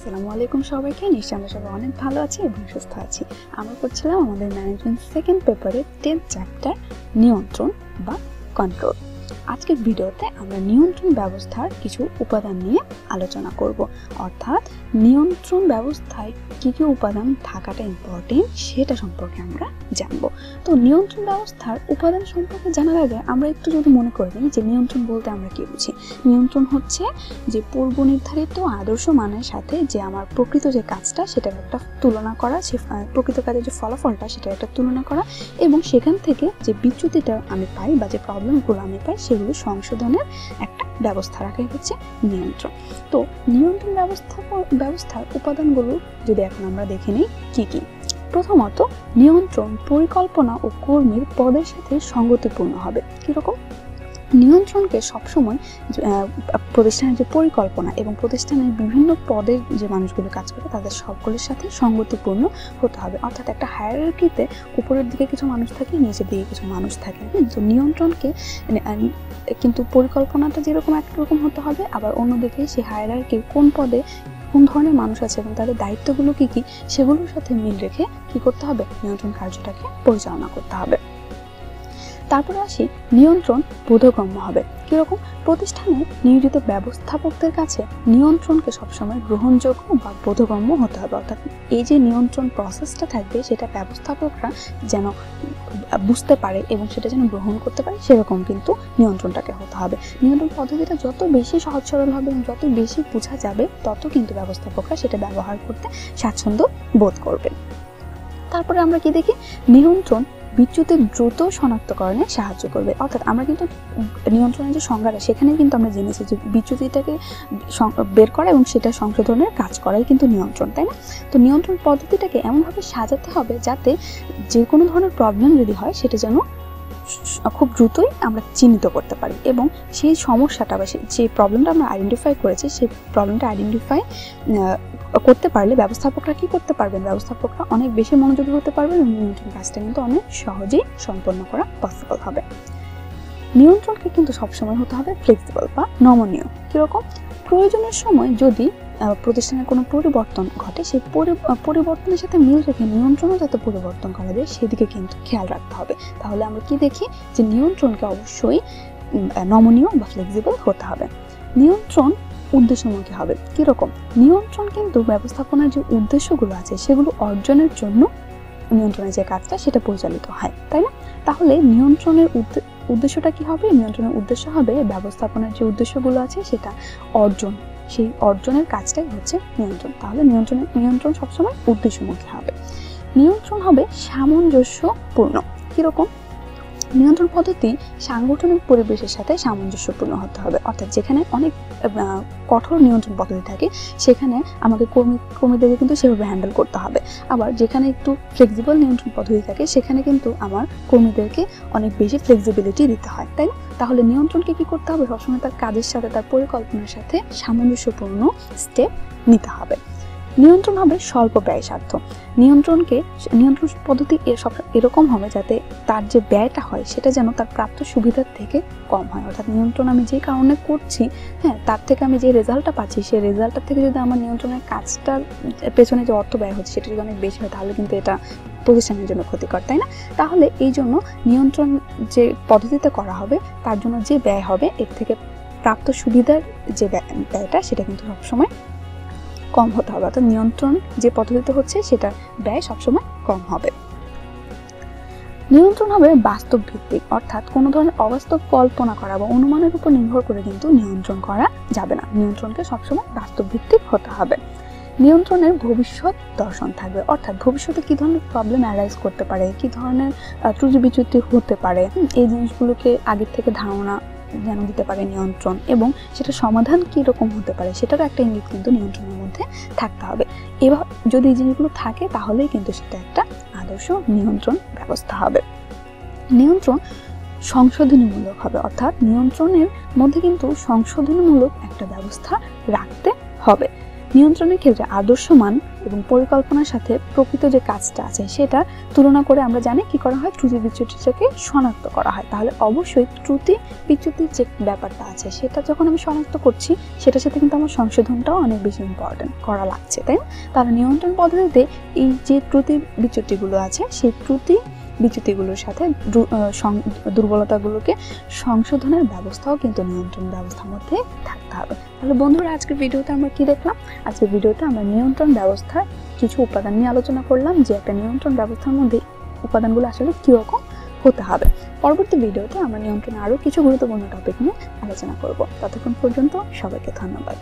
আসসালামু আলাইকুম সবাইকে। নিশ্চয় আমরা সবাই অনেক ভালো আছি এবং সুস্থ আছি। আমরা করছিলাম আমাদের ম্যানেজমেন্ট সেকেন্ড পেপারের টেন্থ চ্যাপ্টার নিয়ন্ত্রণ বা কন্ট্রোল আজকের ভিডিওতে আমরা নিয়ন্ত্রণ ব্যবস্থার কিছু উপাদান নিয়ে আলোচনা করব। অর্থাৎ নিয়ন্ত্রণ ব্যবস্থায় কী কী উপাদান থাকাটা ইম্পর্টেন্ট সেটা সম্পর্কে আমরা জানব। তো নিয়ন্ত্রণ ব্যবস্থার উপাদান সম্পর্কে জানার আগে আমরা একটু যদি মনে করে নিই যে নিয়ন্ত্রণ বলতে আমরা কি বুঝি? নিয়ন্ত্রণ হচ্ছে যে পূর্ব নির্ধারিত আদর্শ মানের সাথে যে আমার প্রকৃত যে কাজটা সেটার একটা তুলনা করা, সে প্রকৃত কাজের যে ফলাফলটা সেটার একটা তুলনা করা এবং সেখান থেকে যে বিচ্যুতিটা আমি পাই বা যে প্রবলেমগুলো আমি পাই সেগুলো সংশোধনের একটা ব্যবস্থা রাখাই হচ্ছে নিয়ন্ত্রণ। তো নিয়ন্ত্রণ ব্যবস্থা ব্যবস্থার উপাদানগুলো যদি এখন আমরা দেখে নিই, কী কী? প্রথমত, নিয়ন্ত্রণ পরিকল্পনা ও কর্মীর পদের সাথে সঙ্গতিপূর্ণ হবে। কীরকম? নিয়ন্ত্রণকে সবসময় প্রতিষ্ঠানের যে পরিকল্পনা এবং প্রতিষ্ঠানের বিভিন্ন পদের যে মানুষগুলো কাজ করে তাদের সবগুলোর সাথে সঙ্গতিপূর্ণ হতে হবে। অর্থাৎ একটা হায়ারার্কিতে উপরের দিকে কিছু মানুষ থাকে নিচের দিকে কিছু মানুষ থাকে। তো নিয়ন্ত্রণকে মানে, কিন্তু পরিকল্পনাটা যেরকম একরকম হতে হবে আবার অন্যদিকে সেই হায়ারার্কির কোন পদে কোন ধরনের মানুষ আছে এবং তাদের দায়িত্বগুলো কী কী সেগুলোর সাথে মিল রেখে কী করতে হবে? নিয়ন্ত্রণ কার্যটাকে পরিচালনা করতে হবে। তারপরে আসি নিয়ন্ত্রণ বোধগম্য হবে। কীরকম? প্রতিষ্ঠানে নিয়োজিত ব্যবস্থাপকদের কাছে নিয়ন্ত্রণকে সবসময় গ্রহণযোগ্য বা বোধগম্য হতে হবে। অর্থাৎ এই যে নিয়ন্ত্রণ প্রসেসটা থাকবে, সেটা ব্যবস্থাপকরা যেন বুঝতে পারে এবং সেটা যেন গ্রহণ করতে পারে, সেরকম কিন্তু নিয়ন্ত্রণটাকে হতে হবে। নিয়ন্ত্রণ পদ্ধতিটা যত বেশি সহজ সরল হবে এবং যত বেশি বোঝা যাবে, তত কিন্তু ব্যবস্থাপকরা সেটা ব্যবহার করতে স্বাচ্ছন্দ্য বোধ করবে। তারপরে আমরা কি দেখি? নিয়ন্ত্রণ বিচ্যুতির দ্রুত শনাক্তকরণে সাহায্য করবে। অর্থাৎ আমরা কিন্তু নিয়ন্ত্রণের যে সংজ্ঞাটা, সেখানে কিন্তু আমরা জেনেছি যে বিচ্যুতিটাকে বের করা এবং সেটা সংশোধনের কাজ করাই কিন্তু নিয়ন্ত্রণ, তাই না? তো নিয়ন্ত্রণ পদ্ধতিটাকে এমনভাবে সাজাতে হবে যাতে যে কোনো ধরনের প্রবলেম যদি হয়, সেটা যেন খুব দ্রুতই আমরা চিহ্নিত করতে পারি এবং সেই সমস্যাটা বা যে প্রবলেমটা আমরা আইডেন্টিফাই করেছি, সেই প্রবলেমটা আইডেন্টিফাই করতে পারলে ব্যবস্থাপকরা কি করতে পারবেন? ব্যবস্থাপকরা অনেক বেশি মনোযোগী হতে পারবেন এবং নিয়ন্ত্রণ কাজটা কিন্তু অনেক সহজেই সম্পন্ন করা পসিবল হবে। নিয়ন্ত্রণকে কিন্তু সবসময় হতে হবে ফ্লেক্সিবল বা নমনীয়। কীরকম? প্রয়োজনের সময় যদি প্রতিষ্ঠানের কোনো পরিবর্তন ঘটে, সেই পরিবর্তনের সাথে মিল রেখে নিয়ন্ত্রণও যাতে পরিবর্তন করা যায়, সেদিকে কিন্তু খেয়াল রাখতে হবে। তাহলে আমরা কি দেখি যে নিয়ন্ত্রণকে অবশ্যই নমনীয় বা ফ্লেক্সিবল হতে হবে। নিয়ন্ত্রণ উদ্দেশ্যমুখী হবে? কীরকম? নিয়ন্ত্রণ কিন্তু ব্যবস্থাপনার যে উদ্দেশ্যগুলো আছে, সেগুলো অর্জনের জন্য নিয়ন্ত্রণের যে কাজটা, সেটা পরিচালিত হয়, তাই না? তাহলে নিয়ন্ত্রণের উদ্দেশ্যটা কি হবে? নিয়ন্ত্রণের উদ্দেশ্য হবে ব্যবস্থাপনার যে উদ্দেশ্যগুলো আছে, সেটা অর্জন। সেই অর্জনের কাজটাই হচ্ছে নিয়ন্ত্রণ। তাহলে নিয়ন্ত্রণের নিয়ন্ত্রণ সবসময় উদ্দেশ্যমুখী হবে। নিয়ন্ত্রণ হবে সামঞ্জস্যপূর্ণ। কীরকম? নিয়ন্ত্রণ পদ্ধতি সাংগঠনিক পরিবেশের সাথে সামঞ্জস্যপূর্ণ হতে হবে। অর্থাৎ যেখানে অনেক কঠোর নিয়ন্ত্রণ পদ্ধতি থাকে, সেখানে আমাকে কর্মী, কর্মীদেরকে কিন্তু সেভাবে হ্যান্ডেল করতে হবে। আবার যেখানে একটু ফ্লেক্সিবল নিয়ন্ত্রণ পদ্ধতি থাকে, সেখানে কিন্তু আমার কর্মীদেরকে অনেক বেশি ফ্লেক্সিবিলিটি দিতে হয়, তাই তাহলে নিয়ন্ত্রণকে কী করতে হবে? সবসময় তার কাজের সাথে, তার পরিকল্পনার সাথে সামঞ্জস্যপূর্ণ স্টেপ নিতে হবে। নিয়ন্ত্রণ হবে স্বল্প ব্যয় সাধ্য। নিয়ন্ত্রণকে, নিয়ন্ত্রণ পদ্ধতি সব, এরকম হবে যাতে তার যে ব্যয়টা হয় সেটা যেন তার প্রাপ্ত সুবিধার থেকে কম হয়। অর্থাৎ নিয়ন্ত্রণ আমি যে কারণে করছি হ্যাঁ তার থেকে আমি যে রেজাল্টটা পাচ্ছি, সেই রেজাল্টটার থেকে যদি আমার নিয়ন্ত্রণের কাজটার পেছনে যে অর্থ ব্যয় হচ্ছে সেটা যদি অনেক বেশি হয়, তাহলে কিন্তু এটা প্রতিষ্ঠানের জন্য ক্ষতিকর, তাই না? তাহলে এই জন্য নিয়ন্ত্রণ যে পদ্ধতিতে করা হবে, তার জন্য যে ব্যয় হবে, এর থেকে প্রাপ্ত সুবিধার যে ব্যয়- ব্যয়টা সেটা কিন্তু সবসময় কম হতে হবে, অর্থাৎ নিয়ন্ত্রণ যে পদ্ধতিতে হচ্ছে সেটা ব্যয় সবসময় কম হবে। নিয়ন্ত্রণ হবে বাস্তব ভিত্তিক, অর্থাৎ কোনো ধরনের অবাস্তব কল্পনা করা বা অনুমানের উপর নির্ভর করে কিন্তু নিয়ন্ত্রণ করা যাবে না। নিয়ন্ত্রণকে সবসময় বাস্তব ভিত্তিক হতে হবে। নিয়ন্ত্রণের ভবিষ্যৎ দর্শন থাকবে, অর্থাৎ ভবিষ্যতে কী ধরনের প্রবলেম অ্যারাইজ করতে পারে, কী ধরনের ত্রুটি বিচ্যুতি হতে পারে এই জিনিসগুলোকে আগের থেকে ধারণা যেন দিতে পারে নিয়ন্ত্রণ এবং সেটা সমাধান কী রকম হতে পারে সেটারও একটা ইঙ্গিত কিন্তু নিয়ন্ত্রণের মধ্যে থাকতে হবে। এবার যদি এই জিনিসগুলো থাকে তাহলেই কিন্তু সেটা একটা আদর্শ নিয়ন্ত্রণ ব্যবস্থা হবে। নিয়ন্ত্রণ সংশোধনীমূলক হবে, অর্থাৎ নিয়ন্ত্রণের মধ্যে কিন্তু সংশোধনীমূলক একটা ব্যবস্থা রাখতে হবে। নিয়ন্ত্রণের ক্ষেত্রে আদর্শ মান এবং পরিকল্পনার সাথে প্রকৃত যে কাজটা আছে সেটা তুলনা করে আমরা জানি কি করা হয় ত্রুটি বিচ্যুতিটাকে শনাক্ত করা হয়। তাহলে অবশ্যই ত্রুটি বিচ্যুতির যে ব্যাপারটা আছে সেটা যখন আমি শনাক্ত করছি সেটার সাথে কিন্তু আমার সংশোধনটাও অনেক বেশি ইম্পর্টেন্ট করা লাগছে, তাই না? তাহলে নিয়ন্ত্রণ পদ্ধতিতে এই যে ত্রুটি বিচ্যুতিগুলো আছে, সেই ত্রুটি বিচ্যুতিগুলোর সাথে দুর্বলতাগুলোকে সংশোধনের ব্যবস্থাও কিন্তু নিয়ন্ত্রণ ব্যবস্থার মধ্যে থাকতে হবে। তাহলে বন্ধুরা, আজকের ভিডিওতে আমরা কি দেখলাম? আজকের ভিডিওতে আমরা নিয়ন্ত্রণ ব্যবস্থার কিছু উপাদান নিয়ে আলোচনা করলাম, যে একটা নিয়ন্ত্রণ ব্যবস্থার মধ্যে উপাদানগুলো আসলে কীরকম হতে হবে। পরবর্তী ভিডিওতে আমরা নিয়ন্ত্রণে আরও কিছু গুরুত্বপূর্ণ টপিক নিয়ে আলোচনা করব। ততক্ষণ পর্যন্ত সবাইকে ধন্যবাদ।